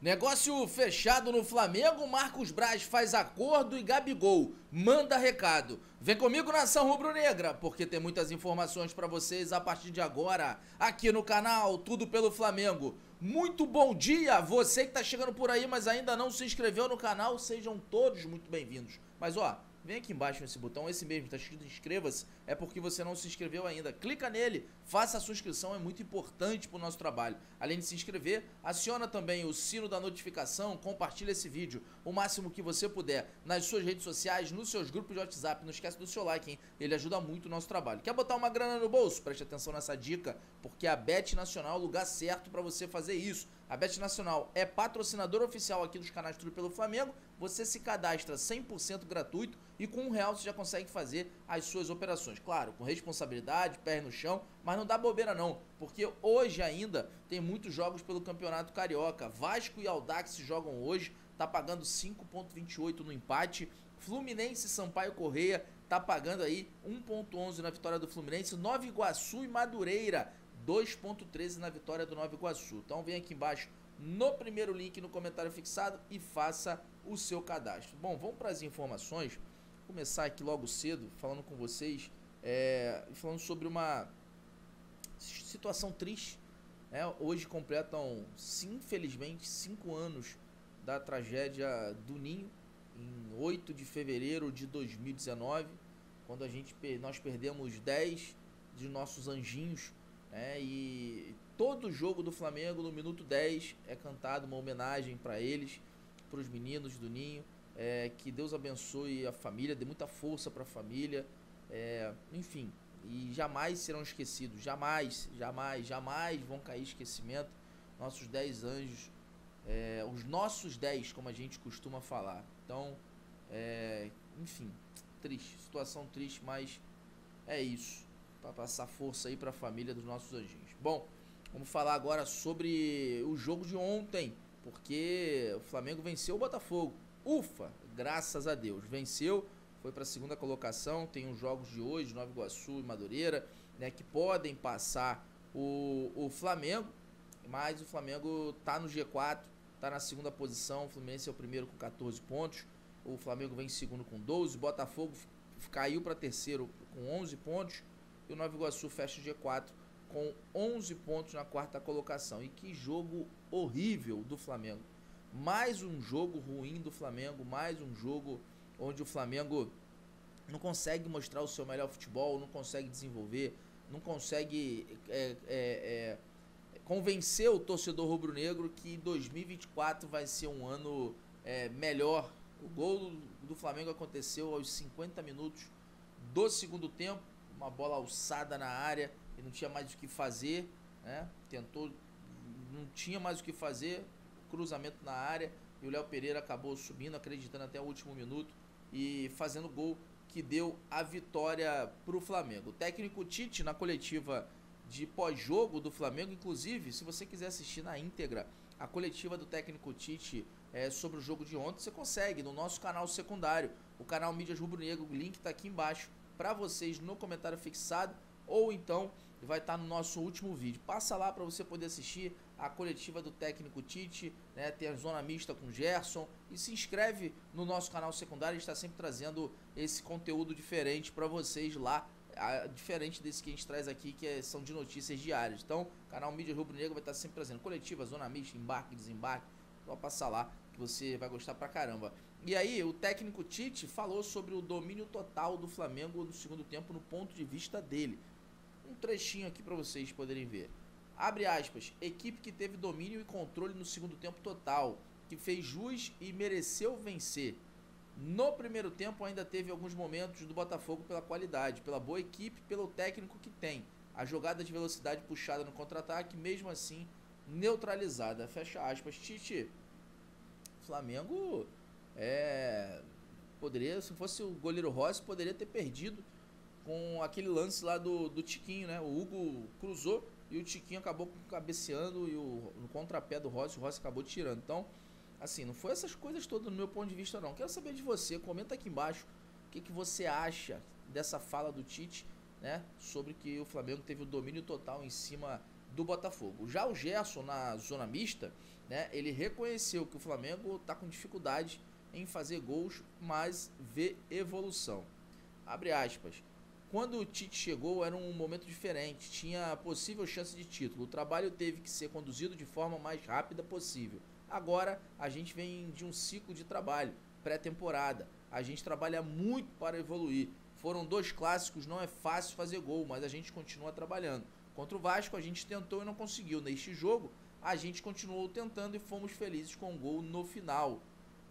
Negócio fechado no Flamengo, Marcos Braz faz acordo e Gabigol manda recado. Vem comigo nação rubro-negra, porque tem muitas informações para vocês a partir de agora, aqui no canal Tudo pelo Flamengo. Muito bom dia, você que tá chegando por aí, mas ainda não se inscreveu no canal, sejam todos muito bem-vindos. Mas ó, Vem aqui embaixo nesse botão, esse mesmo, está escrito inscreva-se, é porque você não se inscreveu ainda. Clica nele, faça a sua inscrição, é muito importante para o nosso trabalho. Além de se inscrever, aciona também o sino da notificação, compartilha esse vídeo o máximo que você puder nas suas redes sociais, nos seus grupos de WhatsApp. Não esquece do seu like, hein? Ele ajuda muito o nosso trabalho. Quer botar uma grana no bolso? Preste atenção nessa dica, porque a Bet Nacional é o lugar certo para você fazer isso. A Bet Nacional é patrocinador oficial aqui dos canais Tudo pelo Flamengo. Você se cadastra 100% gratuito e com um real você já consegue fazer as suas operações. Claro, com responsabilidade, pé no chão, mas não dá bobeira não, porque hoje ainda tem muitos jogos pelo Campeonato Carioca. Vasco e Aldax jogam hoje, tá pagando 5.28 no empate. Fluminense e Sampaio Correia tá pagando aí 1.11 na vitória do Fluminense. Nova Iguaçu e Madureira 2.13 na vitória do Nova Iguaçu. Então vem aqui embaixo no primeiro link no comentário fixado e faça o seu cadastro. Bom, vamos para as informações. Vou começar aqui logo cedo falando com vocês, é, falando sobre uma situação triste. Né? Hoje completam, infelizmente, cinco anos da tragédia do Ninho, em 8 de fevereiro de 2019, quando a gente, nós perdemos 10 de nossos anjinhos né? E todo jogo do Flamengo, no minuto 10, é cantado uma homenagem para eles, para os meninos do Ninho. É, que Deus abençoe a família, dê muita força para a família. É, enfim, e jamais serão esquecidos. Jamais, jamais, jamais vão cair esquecimento. Nossos 10 anjos, é, os nossos 10, como a gente costuma falar. Então, é, enfim, triste, situação triste, mas é isso para passar força aí para a família dos nossos anjinhos. Bom, vamos falar agora sobre o jogo de ontem, porque o Flamengo venceu o Botafogo. Ufa, graças a Deus, venceu, foi para a segunda colocação. Tem os jogos de hoje, Nova Iguaçu e Madureira, né, que podem passar o, o Flamengo, mas o Flamengo tá no G4, tá na segunda posição. O Fluminense é o primeiro com 14 pontos. O Flamengo vem em segundo com 12. O Botafogo caiu para terceiro com 11 pontos e o Nova Iguaçu fecha o G4 com 11 pontos na quarta colocação. E que jogo horrível do Flamengo. Mais um jogo ruim do Flamengo, mais um jogo onde o Flamengo não consegue mostrar o seu melhor futebol, não consegue desenvolver, não consegue é, é, é, convencer o torcedor rubro-negro que 2024 vai ser um ano é, melhor. O gol do Flamengo aconteceu aos 50 minutos do segundo tempo uma bola alçada na área e não tinha mais o que fazer, né? Tentou, não tinha mais o que fazer, cruzamento na área e o Léo Pereira acabou subindo, acreditando até o último minuto e fazendo gol que deu a vitória para o Flamengo. O técnico Tite na coletiva de pós-jogo do Flamengo, inclusive, se você quiser assistir na íntegra a coletiva do técnico Tite é, sobre o jogo de ontem, você consegue no nosso canal secundário, o canal Mídias Rubro Negro, o link está aqui embaixo para vocês no comentário fixado ou então vai estar tá no nosso último vídeo. Passa lá para você poder assistir a coletiva do técnico Tite, né? Tem a zona mista com Gerson e se inscreve no nosso canal secundário, a gente está sempre trazendo esse conteúdo diferente para vocês lá, diferente desse que a gente traz aqui, que é, são de notícias diárias. Então, canal Mídia Rubro Negro vai estar tá sempre trazendo coletiva, zona mista, embarque, desembarque. Só passar lá que você vai gostar pra caramba. E aí, o técnico Tite falou sobre o domínio total do Flamengo no segundo tempo, no ponto de vista dele. Um trechinho aqui para vocês poderem ver. Abre aspas, equipe que teve domínio e controle no segundo tempo total, que fez jus e mereceu vencer. No primeiro tempo ainda teve alguns momentos do Botafogo pela qualidade, pela boa equipe, pelo técnico que tem. A jogada de velocidade puxada no contra-ataque, mesmo assim neutralizada. Fecha aspas. Tite, Flamengo é, poderia, se fosse o goleiro Rossi, poderia ter perdido com aquele lance lá do, do Tiquinho, né? O Hugo cruzou e o Tiquinho acabou cabeceando e o, no contrapé do Rossi, o Rossi acabou tirando. Então, assim, não foi essas coisas todas no meu ponto de vista, não. Quero saber de você, comenta aqui embaixo o que, que você acha dessa fala do Tite, né? Sobre que o Flamengo teve o domínio total em cima do Botafogo. Já o Gerson, na zona mista, né? Ele reconheceu que o Flamengo está com dificuldade em fazer gols, mas vê evolução. Abre aspas. Quando o Tite chegou era um momento diferente, tinha possível chance de título. O trabalho teve que ser conduzido de forma mais rápida possível. Agora a gente vem de um ciclo de trabalho, pré-temporada. A gente trabalha muito para evoluir. Foram dois clássicos, não é fácil fazer gol, mas a gente continua trabalhando. Contra o Vasco a gente tentou e não conseguiu. Neste jogo a gente continuou tentando e fomos felizes com o gol no final.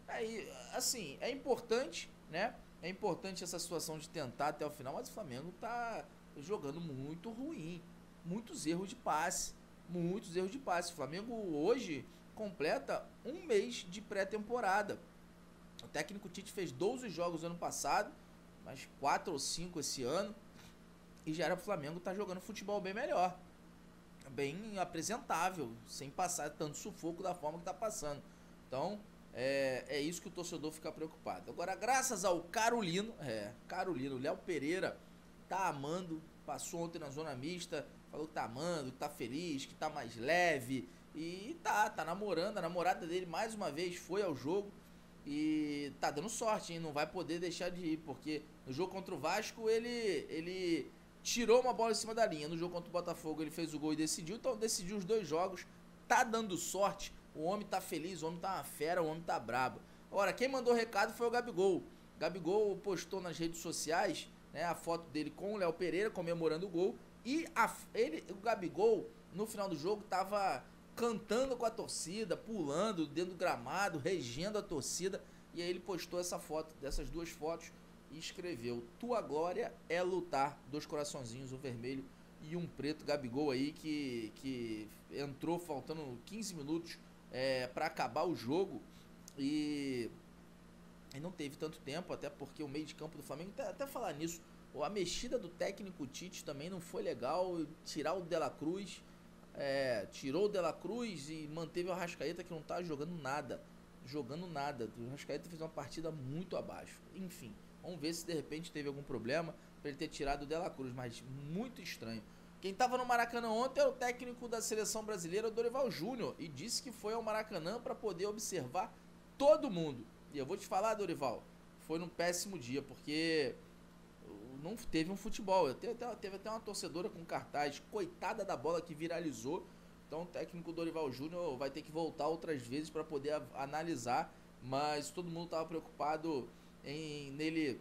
É, assim, é importante, né? É importante essa situação de tentar até o final, mas o Flamengo tá jogando muito ruim. Muitos erros de passe. Muitos erros de passe. O Flamengo hoje completa um mês de pré-temporada. O técnico Tite fez 12 jogos ano passado, mais 4 ou 5 esse ano. E já era o Flamengo tá jogando futebol bem melhor. Bem apresentável, sem passar tanto sufoco da forma que tá passando. Então, é, é isso que o torcedor fica preocupado. Agora, graças ao Carolino, é, Carolino, Léo Pereira tá amando, passou ontem na zona mista, falou que tá amando, que tá feliz, que tá mais leve e tá, tá namorando. A namorada dele mais uma vez foi ao jogo e tá dando sorte, hein? Não vai poder deixar de ir, porque no jogo contra o Vasco ele ele tirou uma bola em cima da linha. No jogo contra o Botafogo ele fez o gol e decidiu, então decidiu os dois jogos. Tá dando sorte o homem tá feliz, o homem tá uma fera, o homem tá brabo. Ora, quem mandou recado foi o Gabigol. Gabigol postou nas redes sociais né, a foto dele com o Léo Pereira comemorando o gol. E a, ele, o Gabigol, no final do jogo, tava cantando com a torcida, pulando dentro do gramado, regendo a torcida. E aí ele postou essa foto, dessas duas fotos, e escreveu: Tua glória é lutar. Dois coraçõezinhos, o vermelho e um preto. Gabigol aí que, que entrou faltando 15 minutos é, para acabar o jogo e, e não teve tanto tempo, até porque o meio de campo do Flamengo, até, até falar nisso, a mexida do técnico Tite também não foi legal, tirar o Dela Cruz, é, tirou o Dela Cruz e manteve o Arrascaeta que não tá jogando nada, jogando nada, o Arrascaeta fez uma partida muito abaixo, enfim, vamos ver se de repente teve algum problema para ele ter tirado o Dela Cruz, mas muito estranho. Quem estava no Maracanã ontem era o técnico da seleção brasileira, Dorival Júnior, e disse que foi ao Maracanã para poder observar todo mundo. E eu vou te falar, Dorival, foi num péssimo dia, porque não teve um futebol. Teve até, teve até uma torcedora com cartaz, coitada da bola que viralizou. Então o técnico Dorival Júnior vai ter que voltar outras vezes para poder analisar, mas todo mundo estava preocupado em nele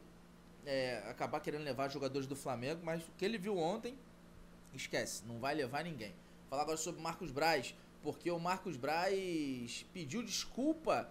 é, acabar querendo levar jogadores do Flamengo, mas o que ele viu ontem esquece, não vai levar ninguém. Falar agora sobre Marcos Braz, porque o Marcos Braz pediu desculpa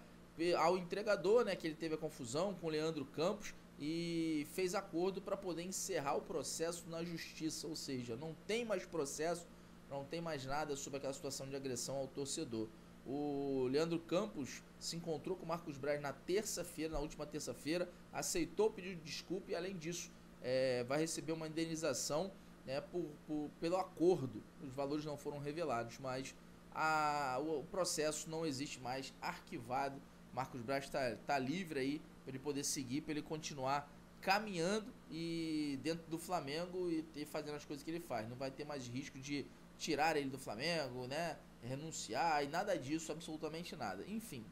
ao entregador, né, que ele teve a confusão com o Leandro Campos e fez acordo para poder encerrar o processo na justiça, ou seja, não tem mais processo, não tem mais nada sobre aquela situação de agressão ao torcedor. O Leandro Campos se encontrou com o Marcos Braz na terça-feira, na última terça-feira, aceitou pedir desculpa e, além disso, é, vai receber uma indenização né, por, por, pelo acordo. Os valores não foram revelados, mas a, o, o processo não existe mais arquivado. Marcos Braz está tá livre aí para ele poder seguir, para ele continuar caminhando e dentro do Flamengo e, fazendo as coisas que ele faz. Não vai ter mais risco de tirar ele do Flamengo, né? Renunciar e nada disso, absolutamente nada. Enfim,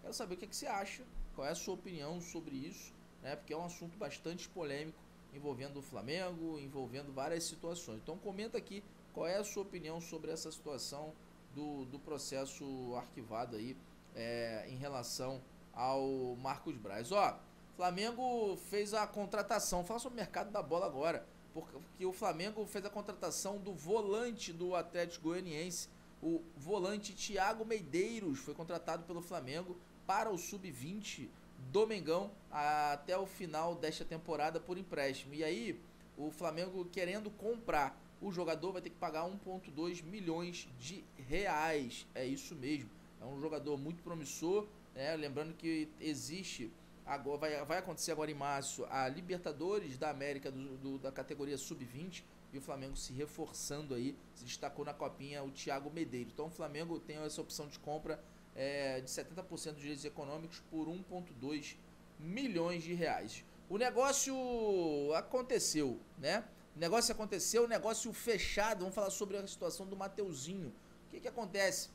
quero saber o que, é que você acha, qual é a sua opinião sobre isso, né? Porque é um assunto bastante polêmico envolvendo o Flamengo, envolvendo várias situações. Então comenta aqui qual é a sua opinião sobre essa situação do, do processo arquivado aí é, em relação ao Marcos Braz. Ó, Flamengo fez a contratação, fala sobre o mercado da bola agora, porque o Flamengo fez a contratação do volante do Atlético Goianiense, o volante Thiago Medeiros foi contratado pelo Flamengo para o sub-20 Domingão até o final desta temporada por empréstimo. E aí, o Flamengo querendo comprar o jogador vai ter que pagar 1,2 milhões de reais. É isso mesmo. É um jogador muito promissor. Né? Lembrando que existe. Agora, vai, vai acontecer agora em março a Libertadores da América do, do da categoria Sub-20 e o Flamengo se reforçando aí, se destacou na copinha o Thiago Medeiros. Então o Flamengo tem essa opção de compra é, de 70% de direitos econômicos por 1,2 milhões de reais. O negócio aconteceu, né? O negócio aconteceu, o negócio fechado. Vamos falar sobre a situação do Mateuzinho. O que, que acontece?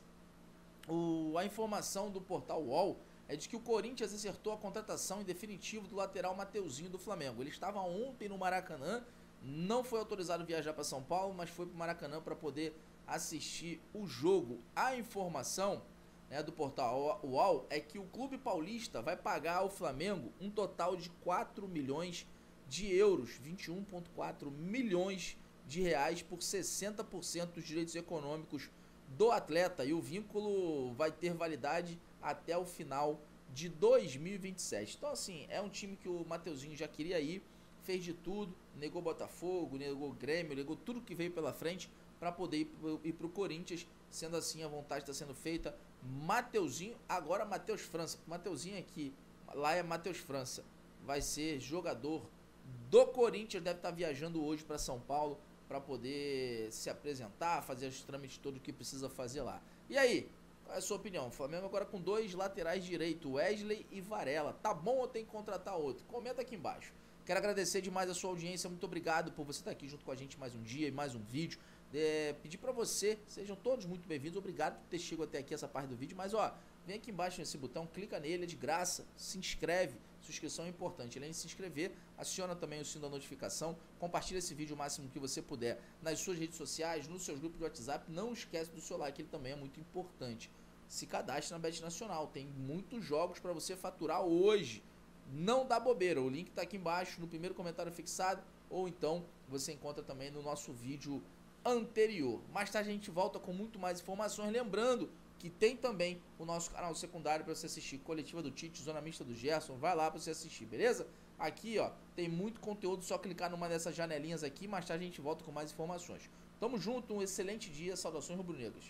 o, a informação do portal UOL é de que o Corinthians acertou a contratação em definitivo do lateral Mateuzinho do Flamengo. Ele estava ontem no Maracanã, não foi autorizado a viajar para São Paulo, mas foi para o Maracanã para poder assistir o jogo. A informação né, do portal UOL é que o clube paulista vai pagar ao Flamengo um total de 4 milhões de euros, 21,4 milhões de reais por 60% dos direitos econômicos do atleta e o vínculo vai ter validade até o final de 2027. Então assim, é um time que o Mateuzinho já queria ir, fez de tudo, negou Botafogo, negou Grêmio, negou tudo que veio pela frente para poder ir para o Corinthians. Sendo assim, a vontade está sendo feita. Mateuzinho, agora Matheus França. Mateuzinho aqui, lá é Matheus França. Vai ser jogador do Corinthians, deve estar tá viajando hoje para São Paulo para poder se apresentar, fazer os trâmites todos que precisa fazer lá. E aí, qual é a sua opinião? O Flamengo agora com dois laterais direito, Wesley e Varela. Tá bom ou tem que contratar outro? Comenta aqui embaixo. Quero agradecer demais a sua audiência, muito obrigado por você estar aqui junto com a gente mais um dia e mais um vídeo. É, pedir para você, sejam todos muito bem-vindos, obrigado por ter chegado até aqui essa parte do vídeo, mas ó, vem aqui embaixo nesse botão, clica nele, é de graça, se inscreve, sua inscrição é importante. Além de se inscrever, aciona também o sino da notificação, compartilha esse vídeo o máximo que você puder nas suas redes sociais, nos seus grupos de WhatsApp. Não esquece do seu like, ele também é muito importante. Se cadastre na Bet Nacional, tem muitos jogos para você faturar hoje. Não dá bobeira, o link está aqui embaixo no primeiro comentário fixado ou então você encontra também no nosso vídeo anterior. Mais tarde a gente volta com muito mais informações, lembrando que tem também o nosso canal secundário para você assistir Coletiva do Tite, Zona Mista do Gerson, vai lá para você assistir, beleza? Aqui, ó, tem muito conteúdo, só clicar numa dessas janelinhas aqui, mais tarde a gente volta com mais informações. Tamo junto, um excelente dia, saudações rubro-negras.